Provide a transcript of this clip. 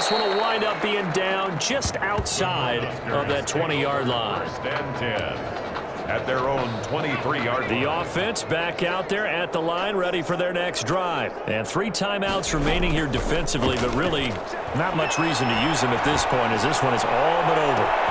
this one will wind up being down just outside of that 20-yard line. At their own 23-yard The offense back out there at the line, ready for their next drive. And three timeouts remaining here defensively, but really not much reason to use them at this point as this one is all but over.